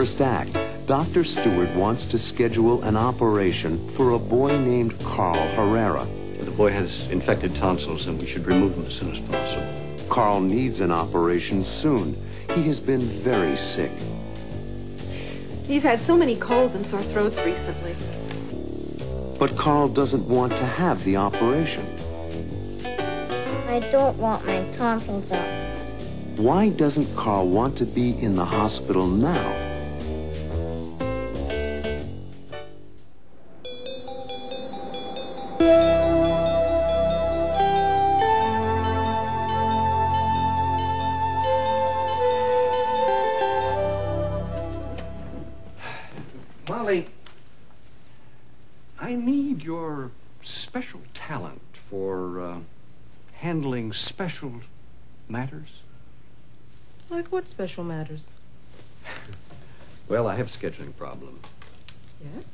first act, Dr. Stewart wants to schedule an operation for a boy named Carl Herrera. The boy has infected tonsils, and we should remove them as soon as possible. Carl needs an operation soon. He has been very sick. He's had so many colds and sore throats recently. But Carl doesn't want to have the operation. I don't want my tonsils out. Why doesn't Carl want to be in the hospital now? Special matters. Like what special matters? Well, I have a scheduling problem. Yes?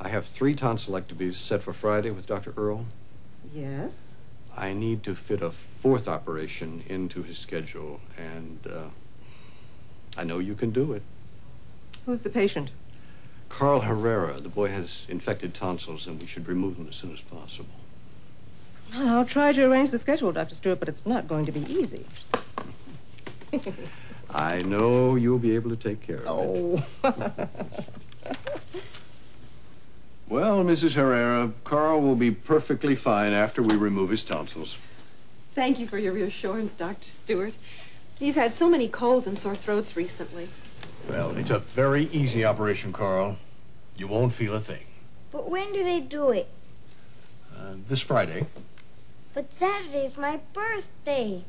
I have three tonsillectomies set for Friday with Dr. Earl. Yes? I need to fit a fourth operation into his schedule, and uh, I know you can do it. Who's the patient? Carl Herrera. The boy has infected tonsils, and we should remove them as soon as possible. Well, I'll try to arrange the schedule, Dr. Stewart, but it's not going to be easy. I know you'll be able to take care of it. Oh. Well, Mrs. Herrera, Carl will be perfectly fine after we remove his tonsils. Thank you for your reassurance, Dr. Stewart. He's had so many colds and sore throats recently. Well, it's a very easy operation, Carl. You won't feel a thing. But when do they do it? Uh, this Friday. But Saturday's my birthday.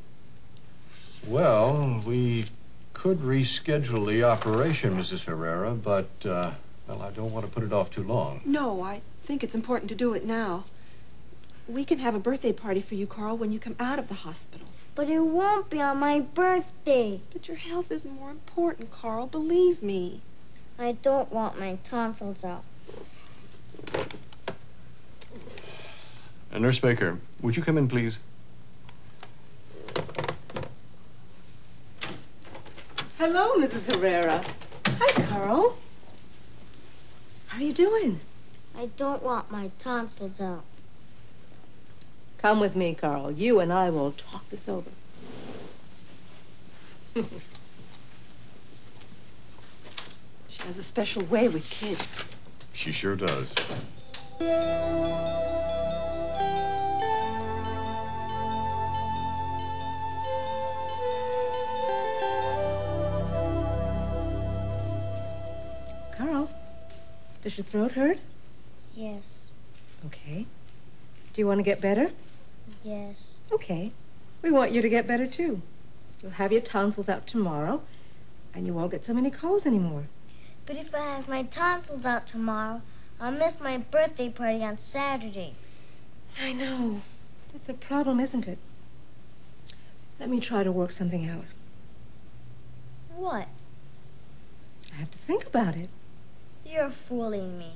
Well, we could reschedule the operation, Mrs. Herrera, but, uh, well, I don't want to put it off too long. No, I think it's important to do it now. We can have a birthday party for you, Carl, when you come out of the hospital. But it won't be on my birthday. But your health is more important, Carl. Believe me. I don't want my tonsils out. Uh, Nurse Baker, would you come in, please? Hello, Mrs. Herrera. Hi, Carl. How are you doing? I don't want my tonsils out. Come with me, Carl. You and I will talk this over. She has a special way with kids. She sure does. Does your throat hurt? Yes, Okay. Do you want to get better? yes. Okay. We want you to get better, too. You'll have your tonsils out tomorrow, and you won't get so many colds anymore. But if I have my tonsils out tomorrow, I'll miss my birthday party on Saturday. I know. That's a problem, isn't it? Let me try to work something out. What? I have to think about it. You're fooling me.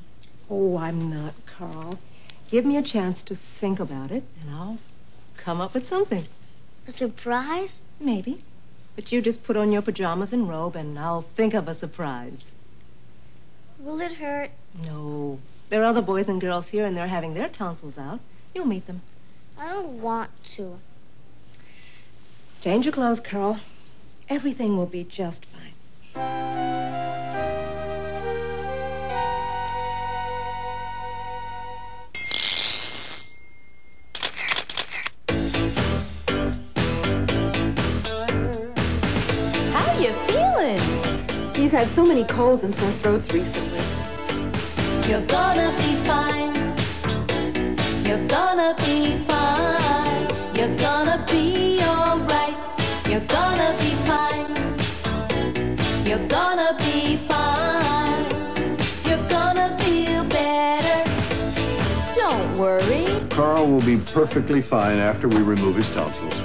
Oh, I'm not, Carl. Give me a chance to think about it, and I'll come up with something. A surprise? Maybe. But you just put on your pajamas and robe, and I'll think of a surprise. Will it hurt? No. There are other boys and girls here, and they're having their tonsils out. You'll meet them. I don't want to. Change your clothes, Carl. Everything will be just fine. Feeling? He's had so many colds and sore throats recently. You're gonna be fine. You're gonna be fine. You're gonna be alright. You're gonna be fine. You're gonna be fine. You're gonna feel better. Don't worry. Carl will be perfectly fine after we remove his tonsils.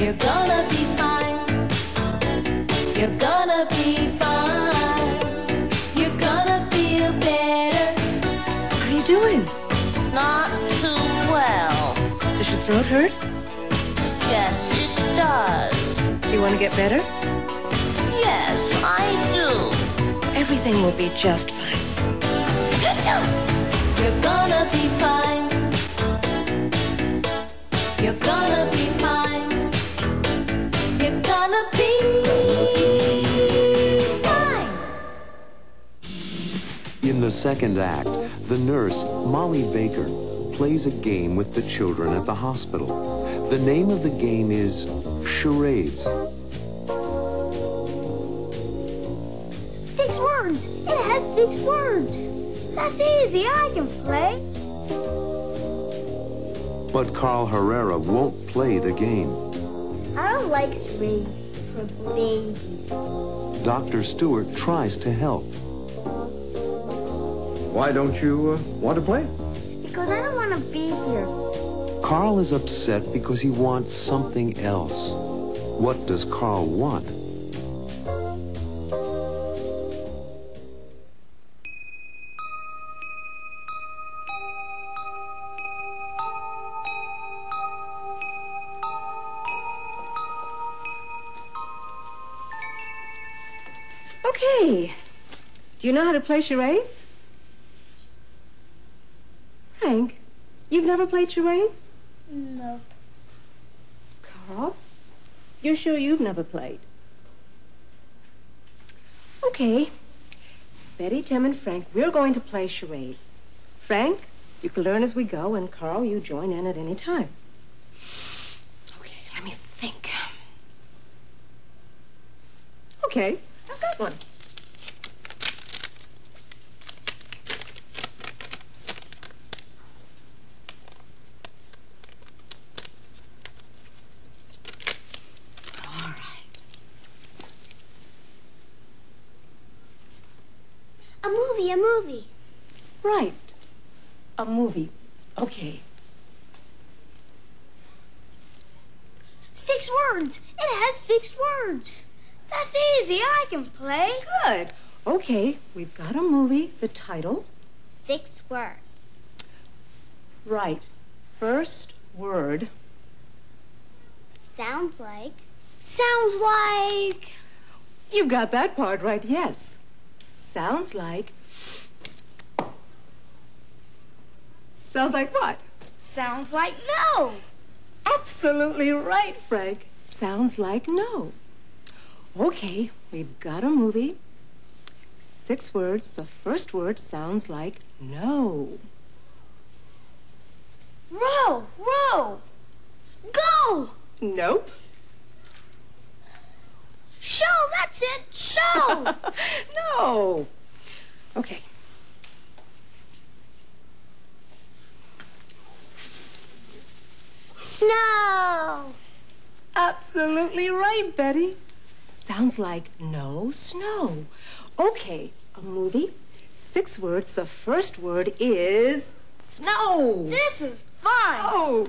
You're gonna be fine. You're gonna be fine. You're gonna feel better. What are you doing? Not too well. Does your throat hurt? Yes, it does. Do you want to get better? Yes, I do. Everything will be just fine. You're gonna be fine. You're gonna be fine. In the second act, the nurse, Molly Baker, plays a game with the children at the hospital. The name of the game is charades. Six words. It has six words. That's easy. I can play. But Carl Herrera won't play the game. I don't like charades. It's for babies. Dr. Stewart tries to help. Why don't you uh, want to play? Because I don't want to be here. Carl is upset because he wants something else. What does Carl want? Okay. Do you know how to play charades? Frank, you've never played charades? No. Carl, you're sure you've never played? Okay. Betty, Tim, and Frank, we're going to play charades. Frank, you can learn as we go, and Carl, you join in at any time. Okay, let me think. Okay, I've got one. A movie, a movie. Right. A movie. Okay. Six words. It has six words. That's easy. I can play. Good. Okay, we've got a movie. The title. Six words. Right. First word. Sounds like. Sounds like. You've got that part right, yes. Sounds like. Sounds like what? Sounds like no. Absolutely right, Frank. Sounds like no. Okay, we've got a movie. Six words. The first word sounds like no. Row, row. Go. Nope. Show. That's it. Show. no. Okay. Snow. Absolutely right, Betty. Sounds like no snow. Okay, a movie. Six words. The first word is snow. This is fun. Oh.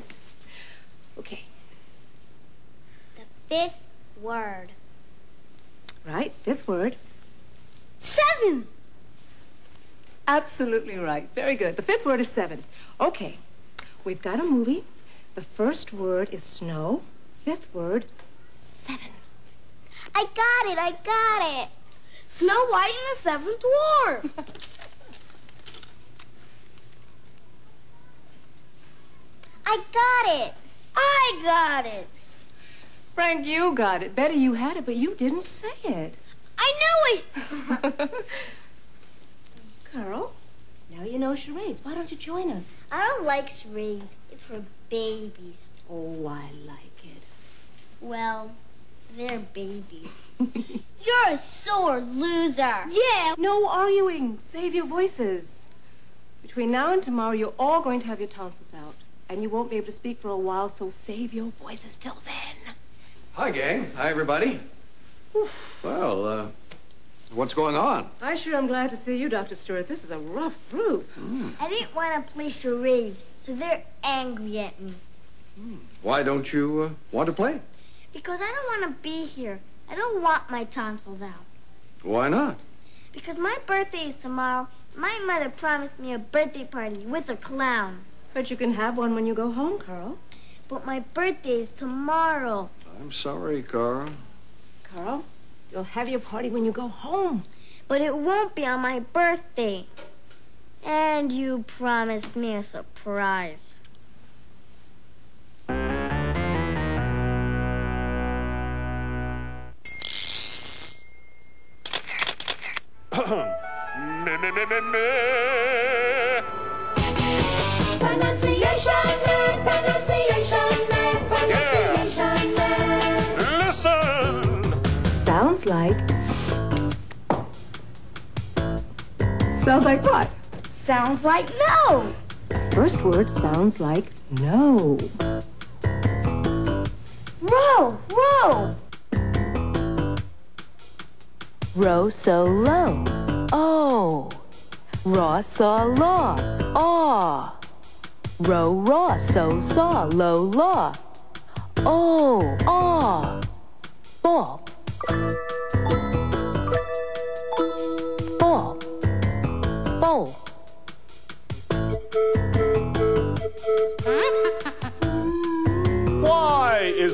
Okay, The fifth word. Right. Fifth word. Seven. Absolutely right. Very good. The fifth word is seven. Okay, we've got a movie. The first word is snow. Fifth word, seven. I got it. I got it. Snow White and the Seven Dwarfs. I got it. I got it. Frank, you got it. Betty, you had it, but you didn't say it. I knew it. Carl, now you know charades. Why don't you join us? I don't like charades. It's for babies. Oh, I like it. Well, they're babies. You're a sore loser. Yeah. No arguing. Save your voices. Between now and tomorrow, you're all going to have your tonsils out. And you won't be able to speak for a while, so save your voices till then. Hi, gang. Hi, everybody. Well, uh, what's going on? I sure am glad to see you, Dr. Stewart. This is a rough group. I didn't want to play charades, so they're angry at me. Why don't you uh, want to play? Because I don't want to be here. I don't want my tonsils out. Why not? Because my birthday is tomorrow. My mother promised me a birthday party with a clown. But you can have one when you go home, Carl. But my birthday is tomorrow. I'm sorry, Carl. Carl, you'll have your party when you go home. But it won't be on my birthday. And you promised me a surprise. Sounds like what? Sounds like no. First word sounds like no. Row, row. Row so low. Oh. Raw saw law. Aw. Row raw so saw low law. Oh. Aw. Ball.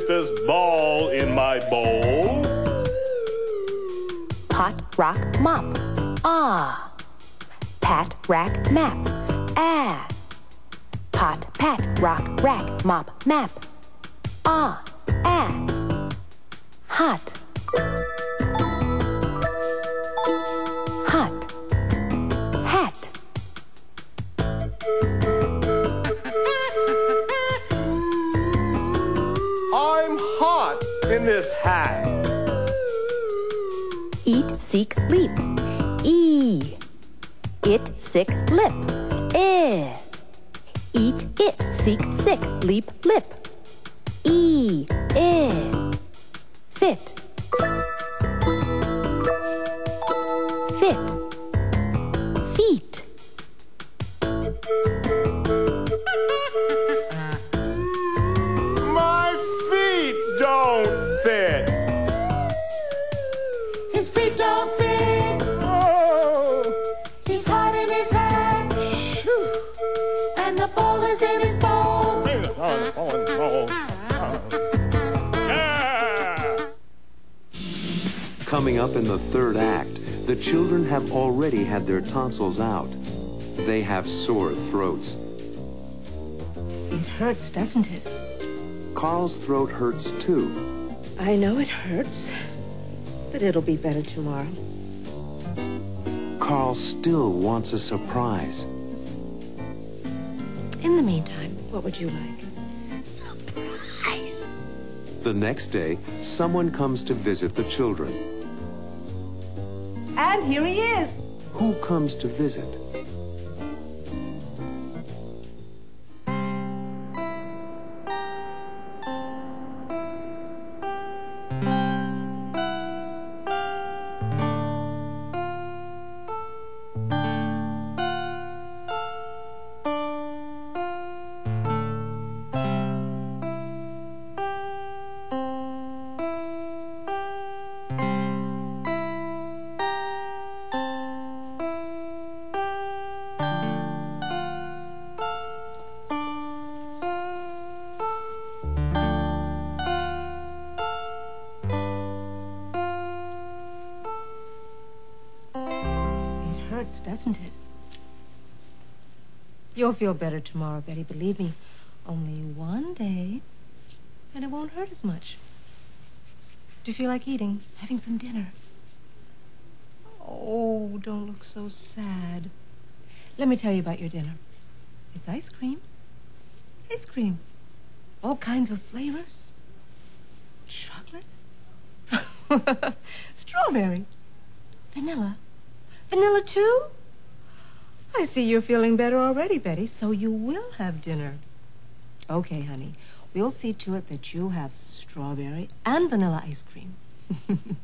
This ball in my bowl? Pot, rock, mop. Ah. Pat, rack, map. Ah. Pot, pat, rock, rack, mop, map. Ah. Ah. Hot. Hat. Eat, seek, leap. E. It, sick, lip. Eh. Eat, it, seek, sick, leap, lip. E. Eh. Fit. Fit. Is in his bowl. Coming up in the third act, the children have already had their tonsils out. They have sore throats. It hurts, doesn't it? Carl's throat hurts too. I know it hurts, but it'll be better tomorrow. Carl still wants a surprise. In the meantime, what would you like? Surprise. The next day, someone comes to visit the children. And here he is. Who comes to visit? You'll feel better tomorrow, Betty. Believe me. Only one day, and it won't hurt as much. Do you feel like eating? Having some dinner? Oh, don't look so sad. Let me tell you about your dinner. It's ice cream. Ice cream. All kinds of flavors. Chocolate. Strawberry. Vanilla. Vanilla too? I see you're feeling better already, Betty, so you will have dinner. Okay, honey. We'll see to it that you have strawberry and vanilla ice cream.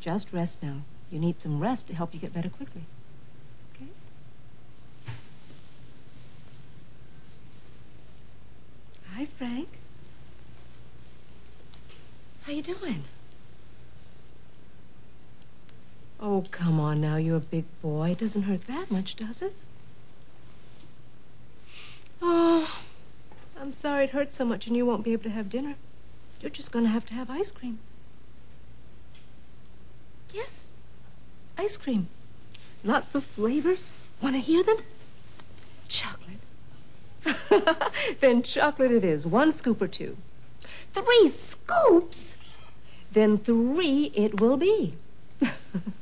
Just rest now. You need some rest to help you get better quickly. Okay? Hi, Frank. How you doing? Oh, come on now. You're a big boy. It doesn't hurt that much, does it? Oh, I'm sorry it hurts so much and you won't be able to have dinner. You're just going to have to have ice cream. Yes, ice cream. Lots of flavors. Want to hear them? Chocolate. then chocolate it is. One scoop or two. Three scoops? Then three it will be.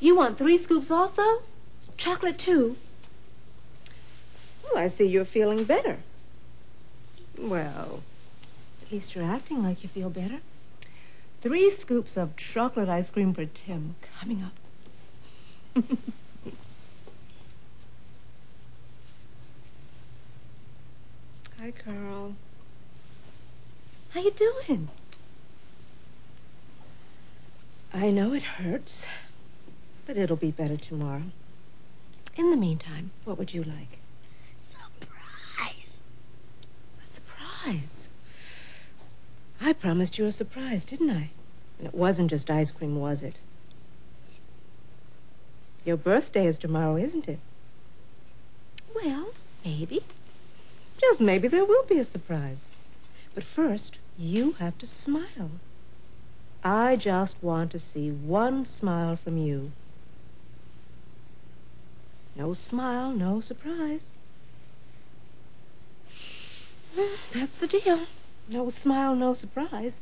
you want three scoops also? Chocolate too? Well, I see you're feeling better. Well, at least you're acting like you feel better. Three scoops of chocolate ice cream for Tim coming up. Hi, Carl. How you doing? I know it hurts, but it'll be better tomorrow. In the meantime, what would you like? Surprise. A surprise. I promised you a surprise, didn't I? And it wasn't just ice cream, was it? Your birthday is tomorrow, isn't it? Well, maybe. Just maybe there will be a surprise. But first, you have to smile. I just want to see one smile from you. No smile, no surprise. That's the deal. No smile, no surprise.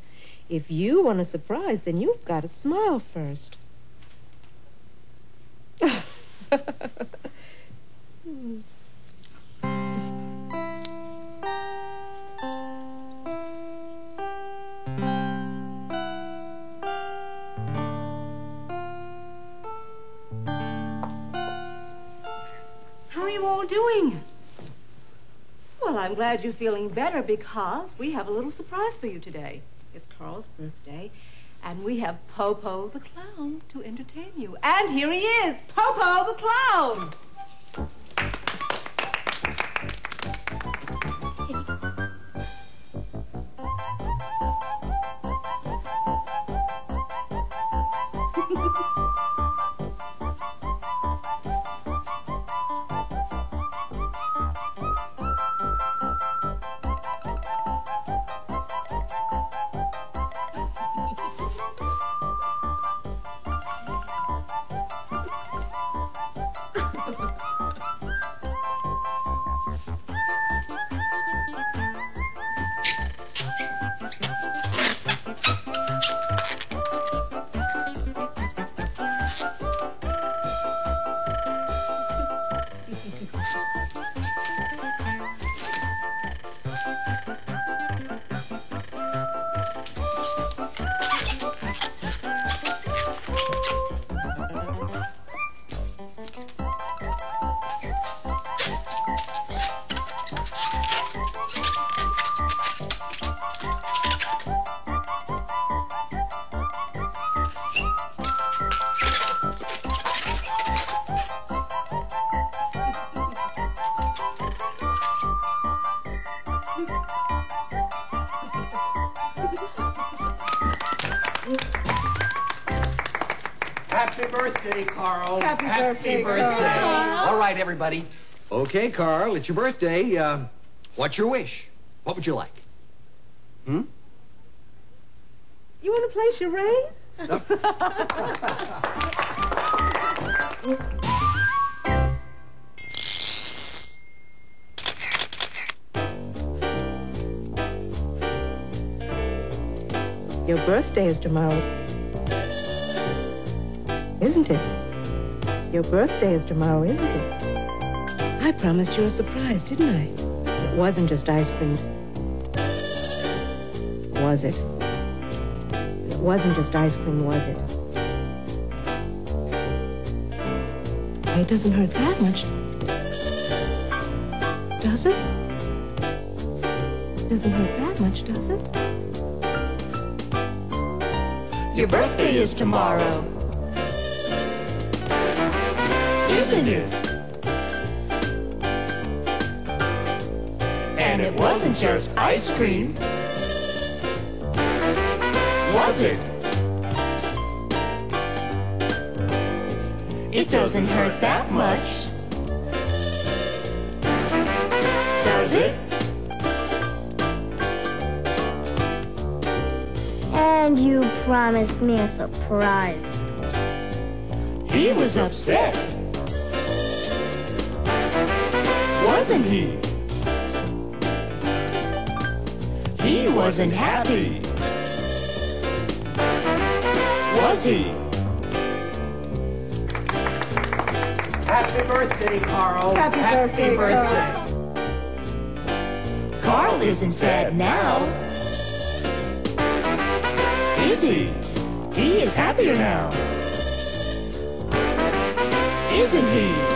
If you want a surprise, then you've got to smile first. Hmm. Doing? Well, I'm glad you're feeling better because we have a little surprise for you today. It's Carl's birthday, and we have Popo the Clown to entertain you. And here he is, Popo the Clown. Birthday, Carl. Happy birthday, birthday. Carl. All right, everybody. Okay, Carl, it's your birthday. Uh, what's your wish? What would you like? Hmm? You want to play charades? Your birthday is tomorrow. Isn't it? Your birthday is tomorrow, isn't it? I promised you a surprise, didn't I? It wasn't just ice cream. Was it? It wasn't just ice cream, was it? It doesn't hurt that much. Does it? It doesn't hurt that much, does it? Your birthday is tomorrow. Isn't it? And it wasn't just ice cream. Was it? It doesn't hurt that much. Does it? And you promised me a surprise. He was upset. Wasn't he? He wasn't happy. Was he? Happy birthday, Carl. Happy birthday, Carl. Carl isn't sad now. Is he? He is happier now. Isn't he?